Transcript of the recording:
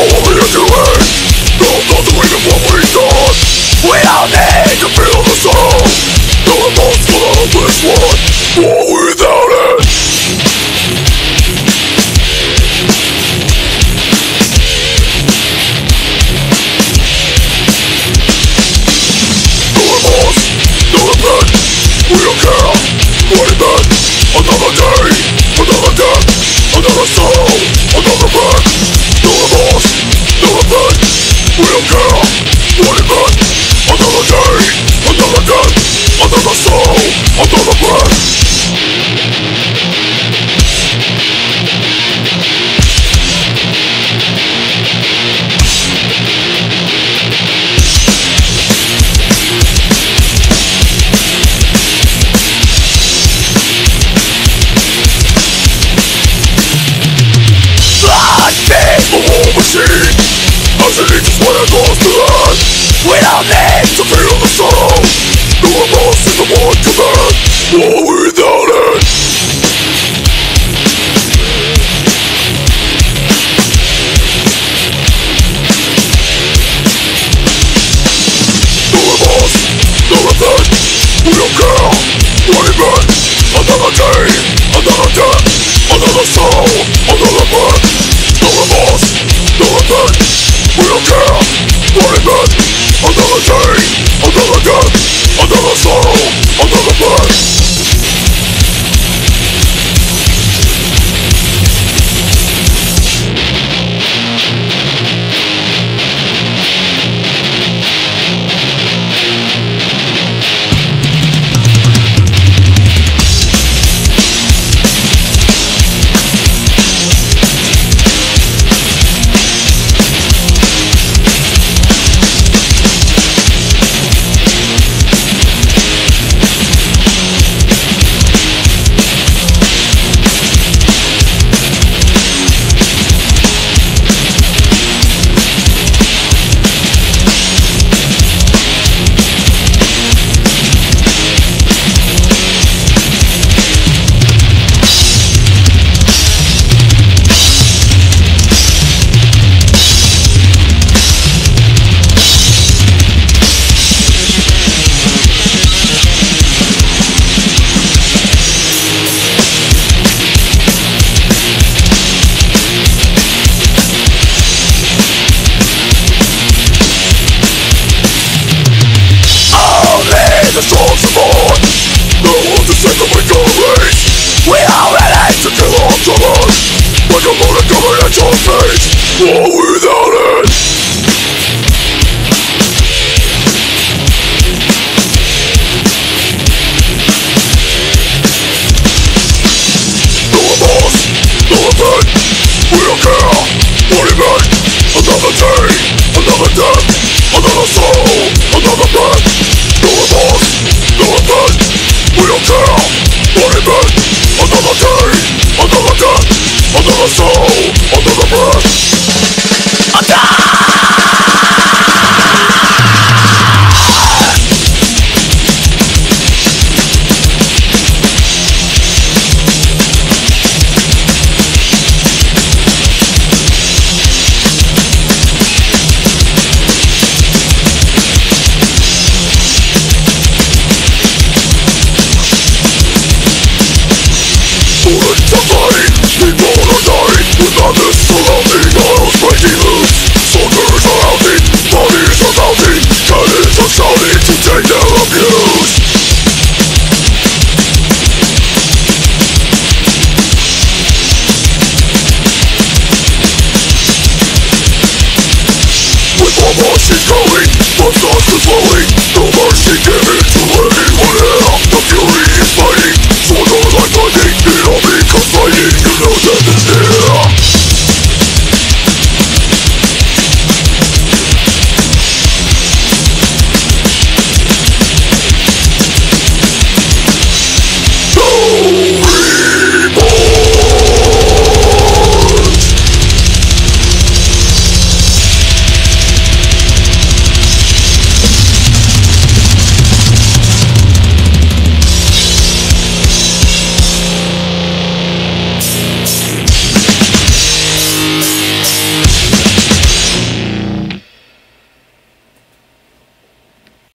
What we done We don't need to feel the sorrow No one without it No remorse, no We don't care Destiny just wanna to us. We don't need to be power.